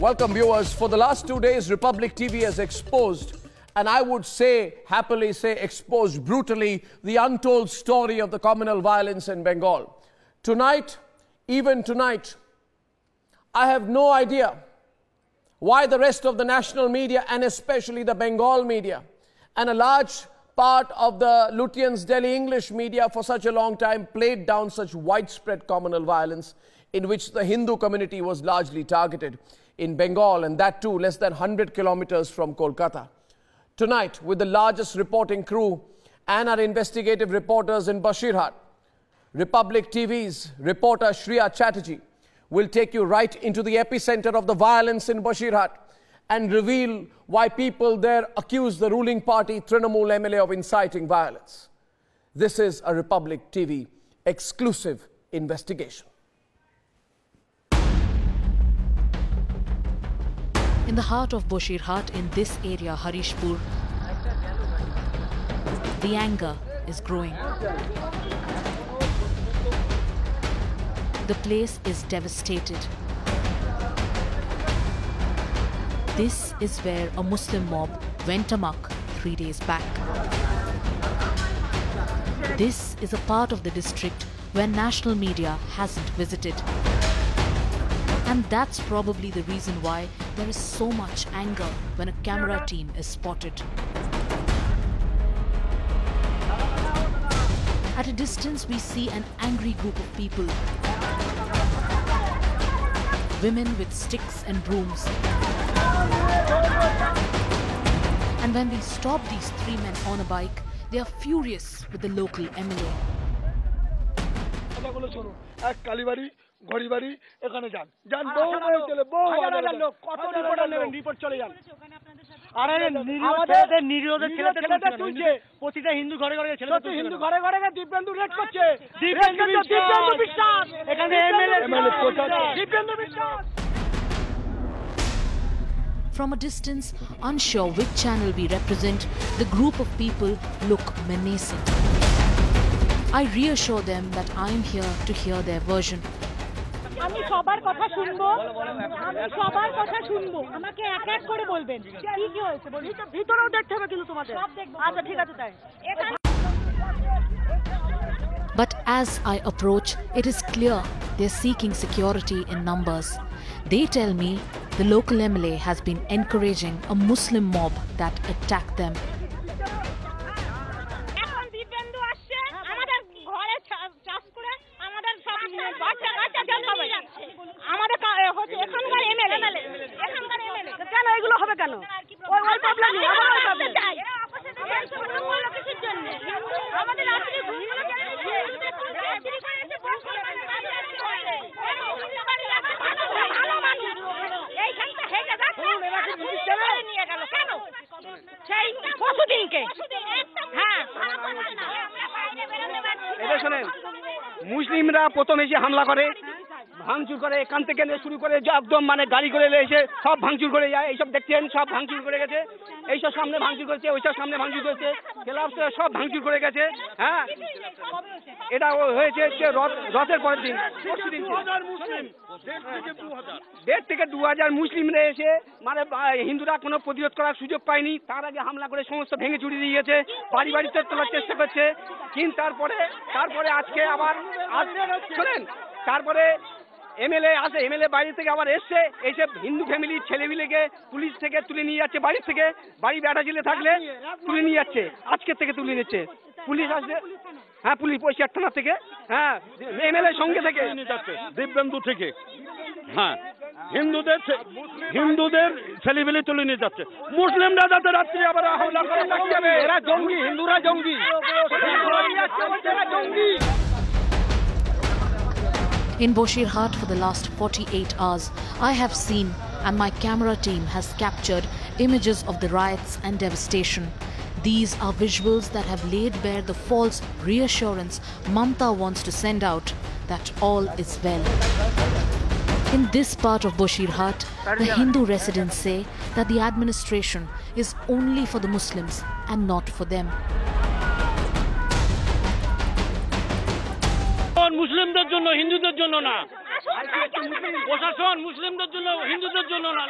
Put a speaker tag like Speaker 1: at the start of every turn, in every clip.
Speaker 1: Welcome, viewers. For the last two days, Republic TV has exposed, and I would say, happily say, exposed brutally, the untold story of the communal violence in Bengal. Tonight, even tonight, I have no idea why the rest of the national media, and especially the Bengal media, and a large part of the Lutyens Delhi English media for such a long time played down such widespread communal violence in which the Hindu community was largely targeted in Bengal, and that too less than 100 kilometers from Kolkata. Tonight, with the largest reporting crew and our investigative reporters in Basirhat, Republic TV's reporter Shreya Chatterjee will take you right into the epicenter of the violence in Basirhat and reveal why people there accuse the ruling party Trinamool MLA of inciting violence. This is a Republic TV exclusive investigation.
Speaker 2: In the heart of Basirhat in this area, Harishpur, the anger is growing. The place is devastated. This is where a Muslim mob went amok three days back. This is a part of the district where national media hasn't visited. And that's probably the reason why there is so much anger when a camera team is spotted. At a distance, we see an angry group of people. Women with sticks and brooms. And when we stop these three men on a bike, they are furious with the local MLA.
Speaker 3: কথাগুলো শুনুন এক কালীবাড়ি ঘড়িবাড়ি এখানে যান যান বহু মেয়ে ছেলে বহু হাজার হাজার লোক কত রিপোর্টার নেবেন রিপোর্ট চলে যান
Speaker 4: আরে নিরীহ
Speaker 3: আমাদের
Speaker 4: ছেলেদের নিরীহদের
Speaker 3: নিরীহ
Speaker 4: ছেলেদের
Speaker 3: ছেলেদের
Speaker 4: তুলছে
Speaker 3: তুলছে।
Speaker 4: প্রতিটা হিন্দু ঘরে ঘরে ছেলে
Speaker 3: যত হিন্দু ঘরে ঘরে গিয়ে দিব্যেন্দু রেড করছে
Speaker 4: দিব্যেন্দু
Speaker 3: রেড করছে
Speaker 4: বিশ্বাস।
Speaker 3: দিব্যেন্দু বিশ্বাস
Speaker 4: এখানে
Speaker 3: দিব্যেন্দু
Speaker 4: MLA
Speaker 3: বিশ্বাস।
Speaker 4: প্রচার।
Speaker 3: দিব্যেন্দু বিশ্বাস
Speaker 2: From a distance, unsure which channel we represent, the group of people look menacing. I reassure them that I am here to hear their version.
Speaker 5: আমি সবার কথা শুনবো আমি সবার কথা শুনবো আমাকে এক এক করে বলবেন কি কি হয়েছে বলি
Speaker 4: ভিতরেও দেখতে হবে কিন্তু তোমাদের
Speaker 5: সব দেখবো
Speaker 4: আচ্ছা ঠিক আছে তাই
Speaker 5: এখানে
Speaker 2: But as I approach, it is clear they're seeking security in numbers. They tell me the local MLA has been encouraging a Muslim mob that attacked them.
Speaker 3: এবার শোনেন। মুসলিমরা প্রথমে যে হামলা করে ভাঙচুর করে এখান থেকে নিয়ে শুরু করে যে একদম মানে গাড়ি করে এসে সব ভাঙচুর করে যায়। এইসব দেখছেন? সব ভাঙচুর করে গেছে। এইসব সামনে ভাঙচুর করেছে ওইসব সামনে ভাঙচুর করেছে। ক্লাব সব ভাঙচুর করে গেছে হ্যাঁ? এটা হয়েছে রথ- রথের পরের দিন। পরশু দিন দেড় থেকে দু হাজার। মুসলিমরা এসে মানে হিন্দুরা কোনো প্রতিরোধ করার সুযোগ পায়নি। তার আগে হামলা করে সমস্ত ভেঙে চুরি দিয়ে গেছে বাড়ি বাড়িতে তোলার চেষ্টা করছে। কিন্তু তারপরে তারপরে আজকে আবার শোনেন তারপরে এমএলএ আসে এমএলএ বাড়ি থেকে আবার এসছে এসে হিন্দু ফ্যামিলির ছেলেমিলেকে পুলিশ থেকে তুলে নিয়ে যাচ্ছে বাড়ি থেকে বাড়ি বেটা ছেলে থাকলে তুলে নিয়ে যাচ্ছে আজকের থেকে তুলে নিচ্ছে পুলিশ আসছে হ্যাঁ পুলিশ পরিষ্কার থানা থেকে হ্যাঁ এমএলএ সঙ্গে থেকে
Speaker 6: যাচ্ছে দিব্যেন্দু থেকে হ্যাঁ হিন্দুদের হিন্দুদের ছেলেবেলে তুলে নিয়ে যাচ্ছে মুসলিমরা যাতে রাত্রি আবার হামলা করে
Speaker 3: এরা জঙ্গি হিন্দুরা জঙ্গি জঙ্গি
Speaker 2: In Basirhat for the last 48 hours, I have seen and my camera team has captured images of the riots and devastation. These are visuals that have laid bare the false reassurance Mamta wants to send out that all is well. In this part of Basirhat, the Hindu residents say that the administration is only for the Muslims and not for them.
Speaker 6: মুসলিমদের জন্য হিন্দুদের জন্য না। প্রশাসন মুসলিমদের জন্য হিন্দুদের জন্য না।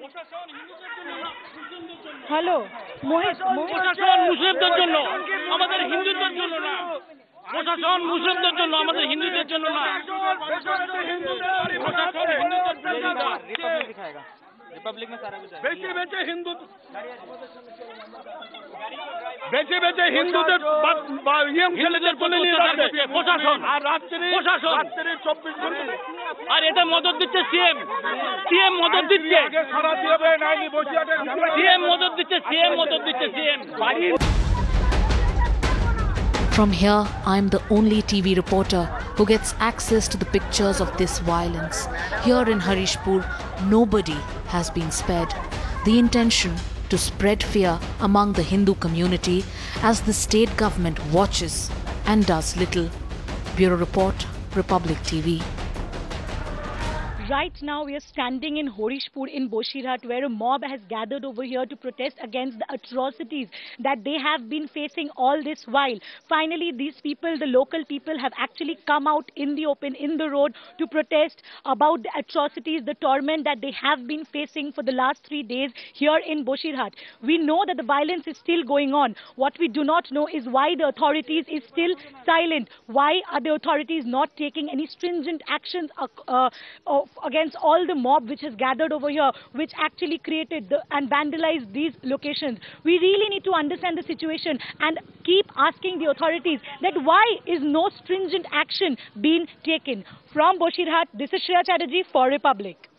Speaker 6: প্রশাসন হিন্দুদের জন্য না মুসলিমদের জন্য
Speaker 4: হ্যালো
Speaker 6: প্রশাসন মুসলিমদের জন্য আমাদের হিন্দুদের জন্য না। প্রশাসন মুসলিমদের জন্য আমাদের হিন্দুদের জন্য না। প্রশাসন হিন্দুদের জন্য না বেঁচে বেঁচে হিন্দু বেঁচে বেঁচে হিন্দুদের বা- বা ইয়ং ছেলেদের তুলে নিয়ে যাচ্ছে প্রশাসন আর রাত্রি প্রশাসন রাত্রি চব্বিশ ঘন্টা আর এতে মদত দিচ্ছে সিএম সিএম মদত দিচ্ছে সারা দিয়ে নাইনি বসিয়াটে সিএম মদত দিচ্ছে সিএম মদত দিচ্ছে সিএম বাড়ির
Speaker 2: From here, I'm the only TV reporter who gets access to the pictures of this violence. Here in Harishpur, nobody has been spared. The intention to spread fear among the Hindu community as the state government watches and does little. Bureau Report, Republic TV.
Speaker 7: Right now, we are standing in Harishpur in Basirhat, where a mob has gathered over here to protest against the atrocities that they have been facing all this while. Finally, these people, the local people, have actually come out in the open, in the road, to protest about the atrocities, the torment that they have been facing for the last three days here in Basirhat. We know that the violence is still going on. What we do not know is why the authorities is still silent. Why are the authorities not taking any stringent actions uh, uh, against all the mob which has gathered over here, which actually created the, and vandalized these locations? We really need to understand the situation and keep asking the authorities that why is no stringent action being taken. From Basirhat, this is Shreya Chatterjee for Republic.